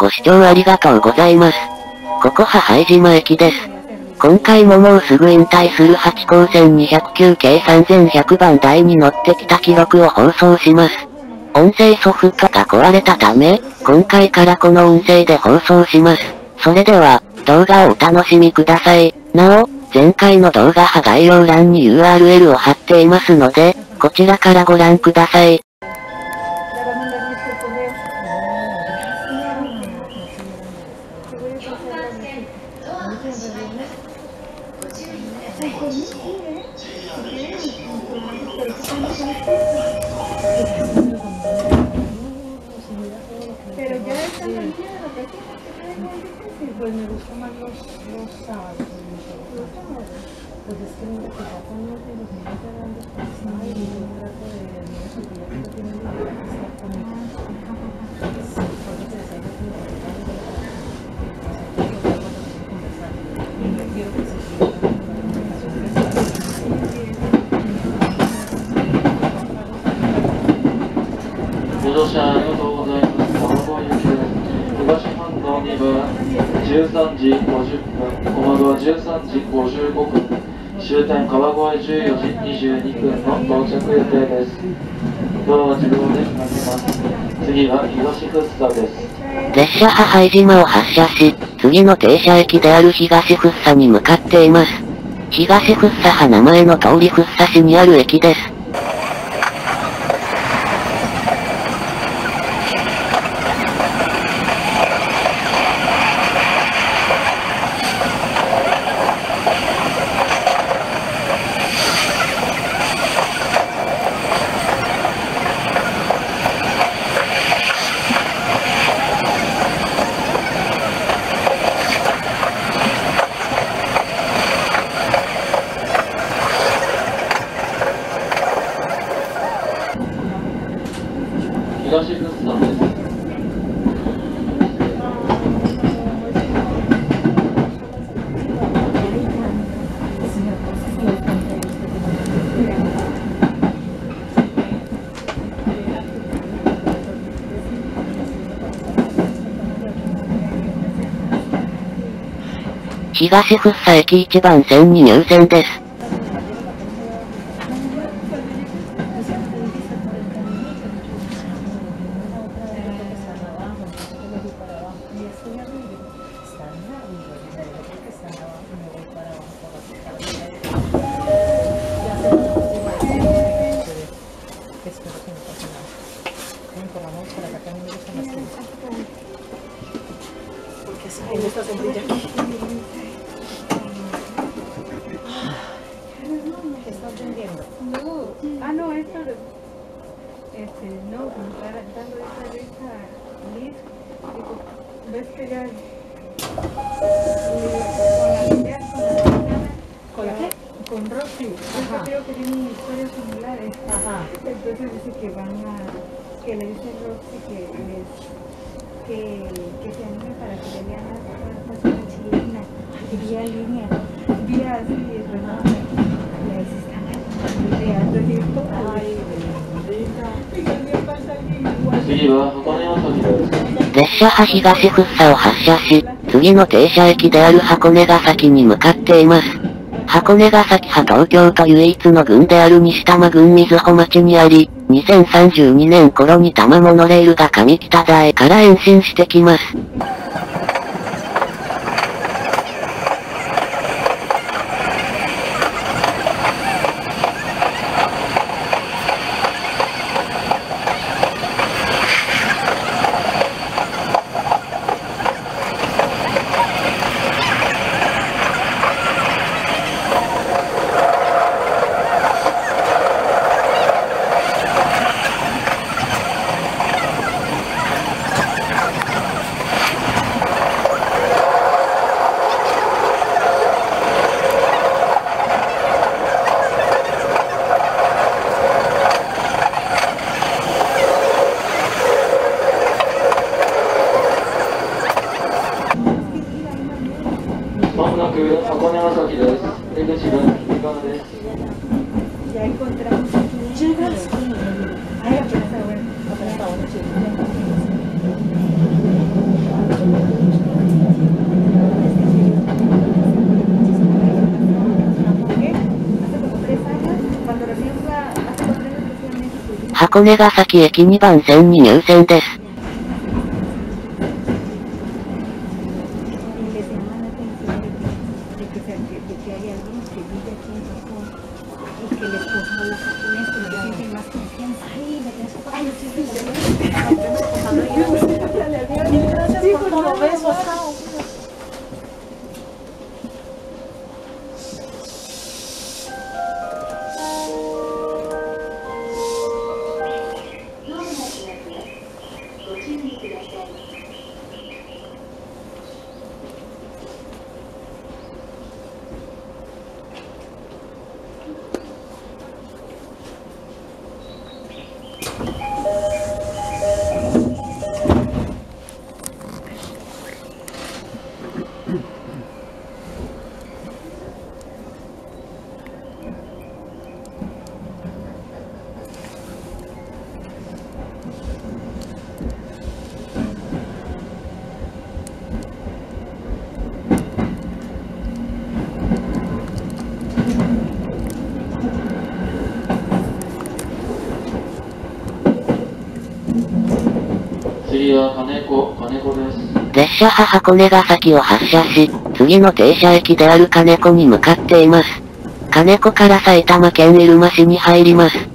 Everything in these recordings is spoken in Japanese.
ご視聴ありがとうございます。ここは拝島駅です。今回ももうすぐ引退する8高線209系3100番台に乗ってきた記録を放送します。音声ソフトが壊れたため、今回からこの音声で放送します。それでは、動画をお楽しみください。なお、前回の動画は概要欄に URL を貼っていますので、こちらからご覧ください。Gracias. 13時50分、小窓は13時55分、終点川越14時22分の到着予定です。ドアは自動で開きます。次は東福生です。列車は拝島を発車し、次の停車駅である東福生に向かっています。東福生は名前の通り福生市にある駅です。東福生です。東福生駅1番線に入線です。No, ah, no, esto, este, no, dando esta lista, Liz, digo, ves que ya, con la idea, con la ¿Con? Con Roxy, yo creo que tienen historias similares, Ajá. entonces dice que van a, que le dice Roxy que les, que, que se anime para que le vean las cosas chilena, vía línea, vía así, ¿verdad? 列車は東福生を発車し、次の停車駅である箱根ヶ崎に向かっています。箱根ヶ崎は東京都唯一の郡である西多摩郡瑞穂町にあり、2032年頃に多摩モノレールが上北台から延伸してきます。箱根ヶ崎駅2番線に入線です。次は金子、金子です。列車は箱根ヶ崎を発車し、次の停車駅である金子に向かっています。金子から埼玉県入間市に入ります。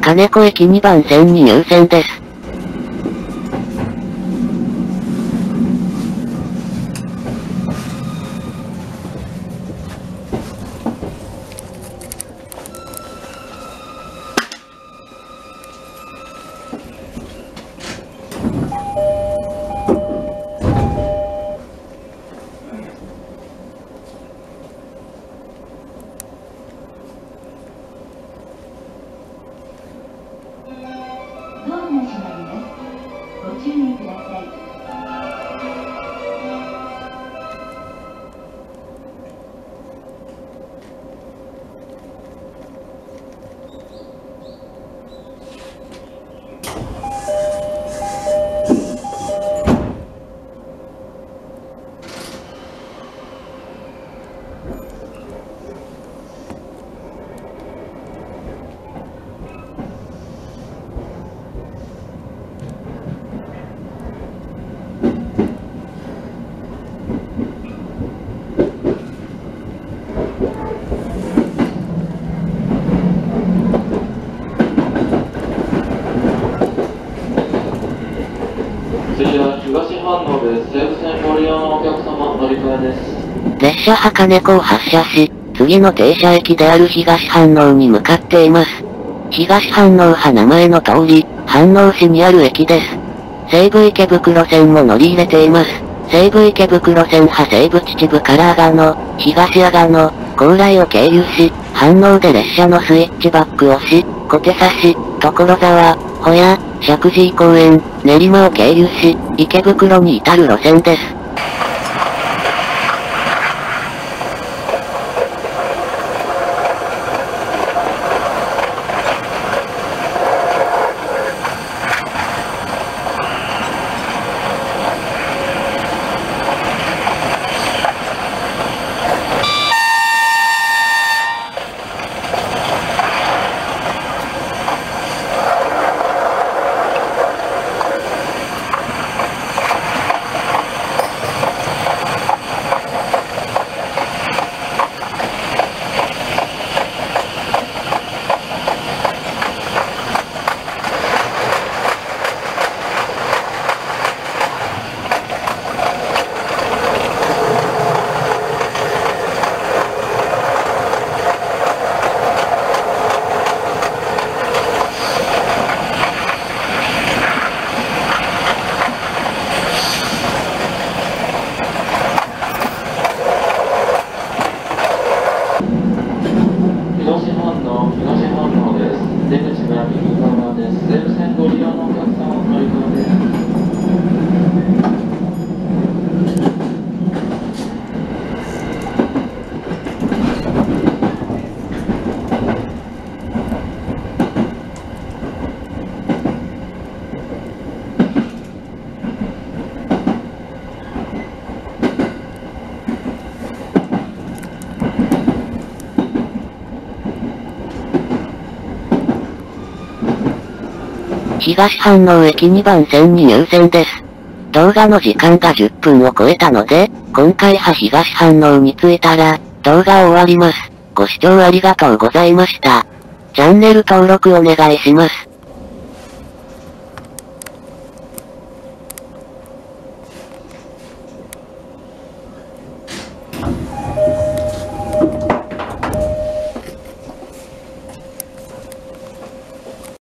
金子、駅2番線に入線です。車は金子を発車し、次の停車駅である東飯能に向かっています。東飯能は名前の通り、飯能市にある駅です。西武池袋線も乗り入れています。西武池袋線は西武秩父から阿賀野、東阿賀野、高麗を経由し、飯能で列車のスイッチバックをし、小手差し、所沢、保谷、石神井公園、練馬を経由し、池袋に至る路線です。東飯能駅2番線に入線です。動画の時間が10分を超えたので、今回は東飯能に着いたら、動画を終わります。ご視聴ありがとうございました。チャンネル登録お願いします。